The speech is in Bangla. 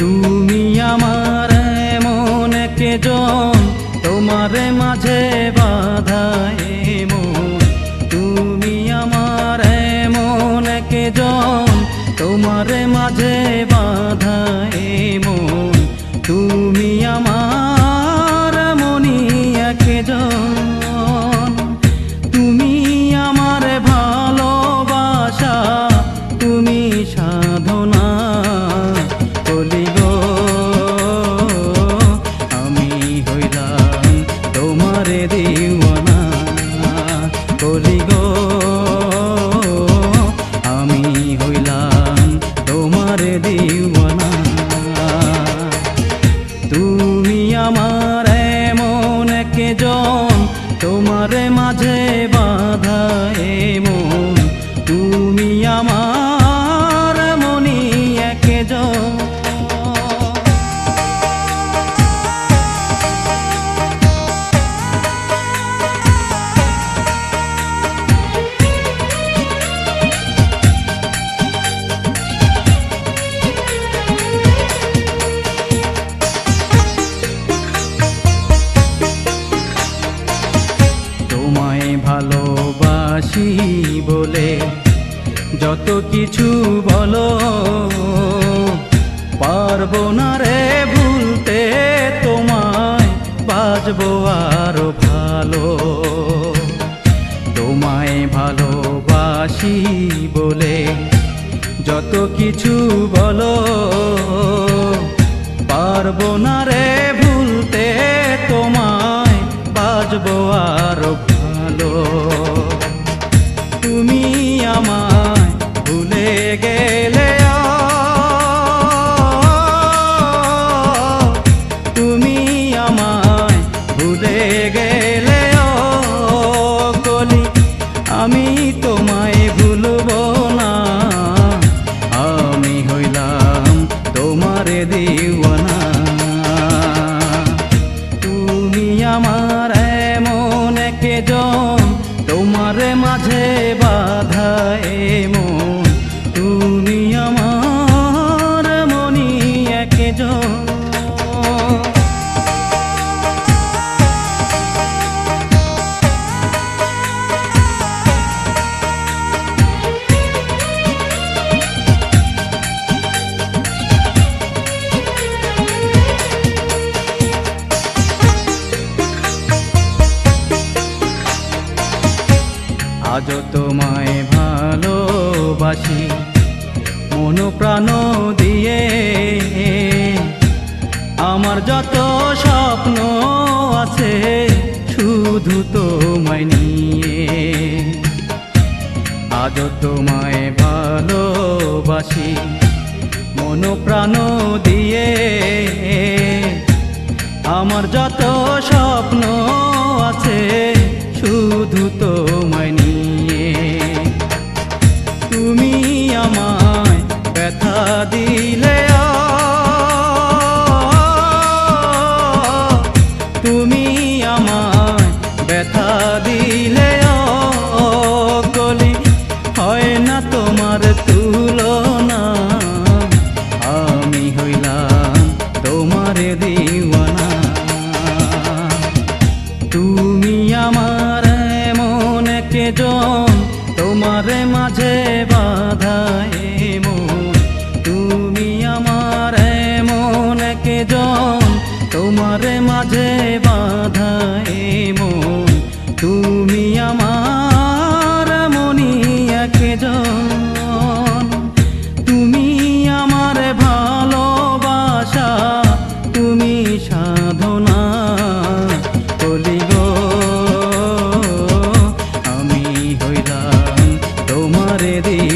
তুমি আমার এমন জন তোমার মাঝে বাধা মন তুমি আমার এমন জন তোমার মাঝে তোমার মাঝে বাধা এমন তুমি আমার তোমায় ভালোবাসি বলে যত কিছু বলো, পারব না রে ভুলতে, তোমায় বাজবো আরও ভালো। তোমায় ভালোবাসি বলে যত কিছু বলো, পারব না রে ভুলতে, তোমায় বাজবো আরও আজও তোমায় ভালোবাসি। মন প্রাণ দিয়ে আমার যত স্বপ্ন আছে, শুধু তোমায় নিয়ে। আজও তোমায় ভালোবাসি। মন দিয়ে আমার যত স্বপ্ন আছে, শুধু তোমায় তুমি আমায় ব্যথা দিলে কলি হয় না তোমার তুলনা। আমি হইলাম তোমার দিওয়ানা। তুমি আমার এমন জন তোমার মাঝে তোমারে মাঝে বাধা মন তুমি আমার মনি একজন। তুমি আমার ভালোবাসা, তুমি সাধনা। কলিগ আমি হইলাম তোমারে দিয়ে